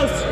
house.